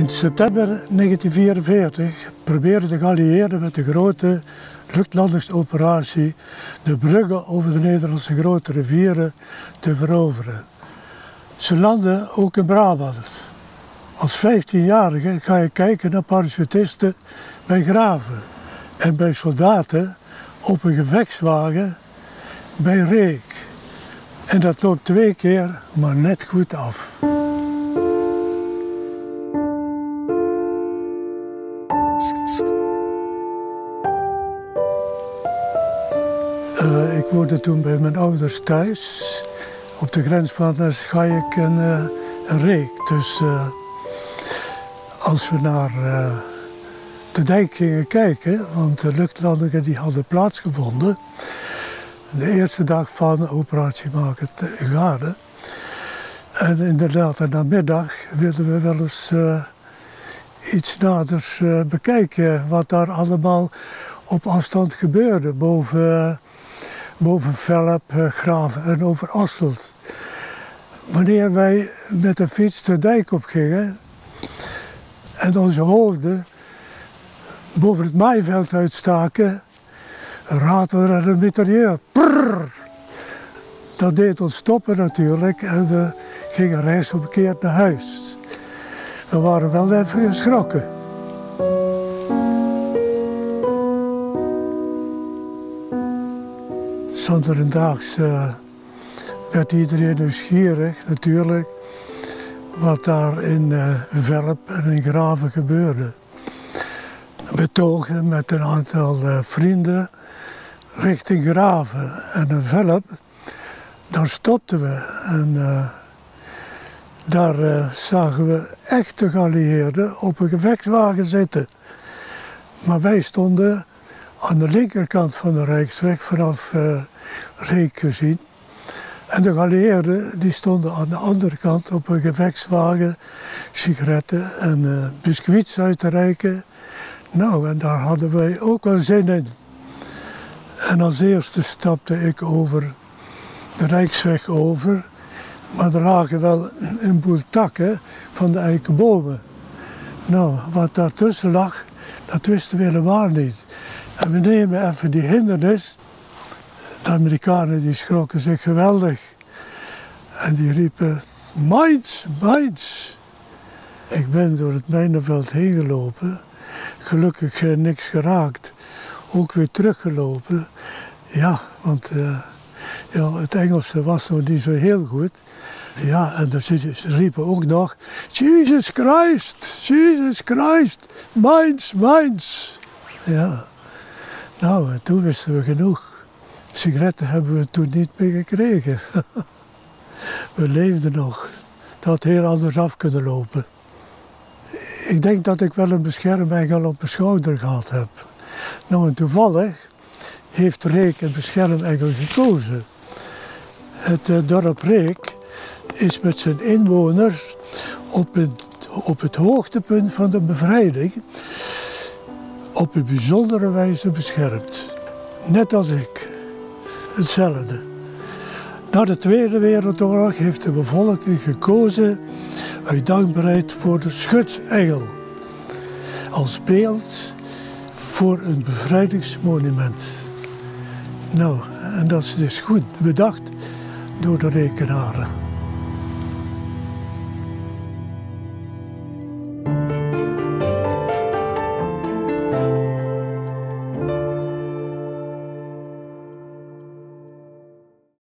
In september 1944 probeerden de geallieerden met de grote luchtlandingsoperatie de bruggen over de Nederlandse grote rivieren te veroveren. Ze landden ook in Brabant. Als 15-jarige ga je kijken naar parachutisten bij graven en bij soldaten op een gevechtswagen bij Reek. En dat loopt twee keer maar net goed af. Uh, ik woonde toen bij mijn ouders thuis, op de grens van Schaik en, uh, Reek. Dus uh, als we naar de dijk gingen kijken, want de luchtlandingen die hadden plaatsgevonden, de eerste dag van operatie Maken Gade. En inderdaad, in de middag wilden we wel eens iets naders bekijken wat daar allemaal op afstand gebeurde boven boven Velp, eh, Graven en over Asselt. Wanneer wij met de fiets de dijk op gingen en onze hoofden boven het maaiveld uitstaken, ratelde er een. Prrr! Dat deed ons stoppen natuurlijk en we gingen rechtsomkeerd naar huis. We waren wel even geschrokken. Zonderendaags uh, werd iedereen nieuwsgierig natuurlijk wat daar in uh, Velp en in Graven gebeurde. We togen met een aantal uh, vrienden richting Graven en in Velp. Daar stopten we en daar zagen we echte geallieerden op een gevechtswagen zitten. Maar wij stonden aan de linkerkant van de Rijksweg vanaf Reek gezien. En de geallieerden die stonden aan de andere kant op een gevechtswagen sigaretten en uh, biscuits uit te reiken. Nou, en daar hadden wij ook wel zin in. En als eerste stapte ik over de Rijksweg over. Maar er lagen wel een boel takken van de eikenbomen. Nou, wat daartussen lag, dat wisten we helemaal niet. En we nemen even die hindernis. De Amerikanen die schrokken zich geweldig. En die riepen, Mainz, Mainz. Ik ben door het mijnenveld heen gelopen. Gelukkig uh, niks geraakt. Ook weer teruggelopen. Ja, want uh, ja, het Engelse was nog niet zo heel goed. Ja, en dan riepen ook nog, Jesus Christ, Jesus Christ, Mainz, Mainz. Ja. Nou, toen wisten we genoeg. Sigaretten hebben we toen niet meer gekregen. we leefden nog. Dat had heel anders af kunnen lopen. Ik denk dat ik wel een beschermengel op mijn schouder gehad heb. Nou, en toevallig heeft Reek een beschermengel gekozen. Het uh, dorp Reek is met zijn inwoners op het, op het hoogtepunt van de bevrijding op een bijzondere wijze beschermd. Net als ik. Hetzelfde. Na de Tweede Wereldoorlog heeft de bevolking gekozen uit dankbaarheid voor de schutsengel. Als beeld voor een bevrijdingsmonument. Nou, en dat is dus goed bedacht door de rekenaren.